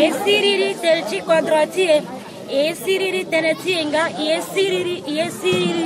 yesi riri tere chikwadro atiye yesi riri tere tsinga yesi riri yesi riri